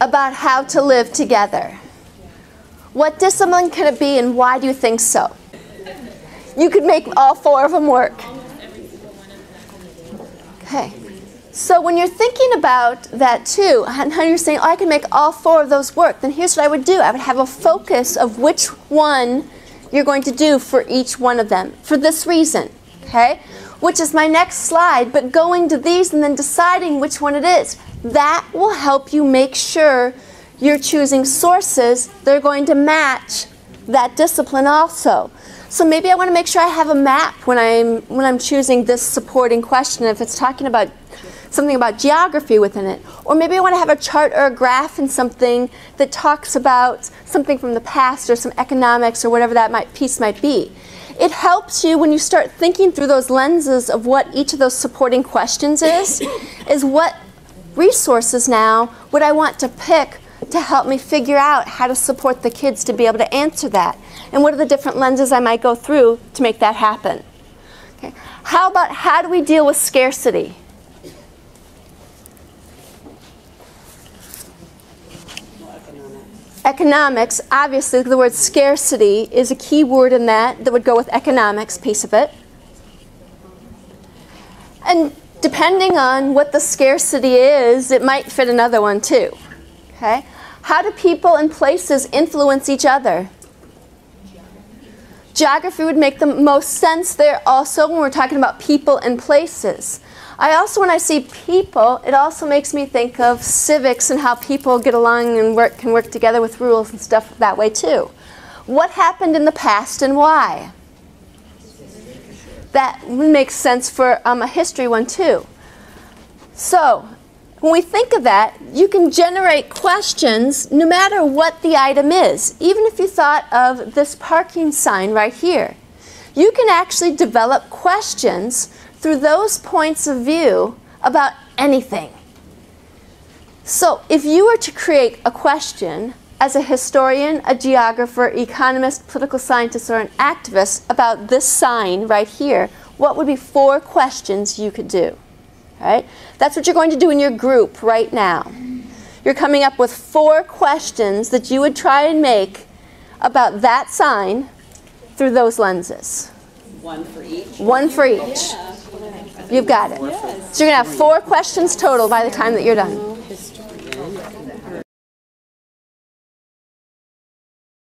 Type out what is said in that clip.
about how to live together. What discipline can it be and why do you think so? You could make all four of them work. Okay. So when you're thinking about that too, and how you're saying, oh, I can make all four of those work, then here's what I would do. I would have a focus of which one you're going to do for each one of them for this reason, okay? Which is my next slide, but going to these and then deciding which one it is. That will help you make sure you're choosing sources that are going to match that discipline also. So maybe I want to make sure I have a map when I'm when I'm choosing this supporting question if it's talking about something about geography within it. Or maybe I want to have a chart or a graph in something that talks about something from the past or some economics or whatever that might, piece might be. It helps you when you start thinking through those lenses of what each of those supporting questions is, is what resources now would I want to pick to help me figure out how to support the kids to be able to answer that? And what are the different lenses I might go through to make that happen? Okay. How about how do we deal with scarcity? Economics, obviously the word scarcity is a key word in that that would go with economics piece of it. And depending on what the scarcity is, it might fit another one too. Okay? How do people and places influence each other? Geography would make the most sense there also when we're talking about people and places. I also, when I see people, it also makes me think of civics and how people get along and work, can work together with rules and stuff that way too. What happened in the past and why? That makes sense for um, a history one too. So, when we think of that, you can generate questions no matter what the item is. Even if you thought of this parking sign right here, you can actually develop questions through those points of view about anything. So, if you were to create a question as a historian, a geographer, economist, political scientist, or an activist about this sign right here, what would be four questions you could do? Right? That's what you're going to do in your group right now. You're coming up with four questions that you would try and make about that sign through those lenses. One for each? One for each. Yeah. You've got it. Yes. So you're going to have four questions total by the time that you're done.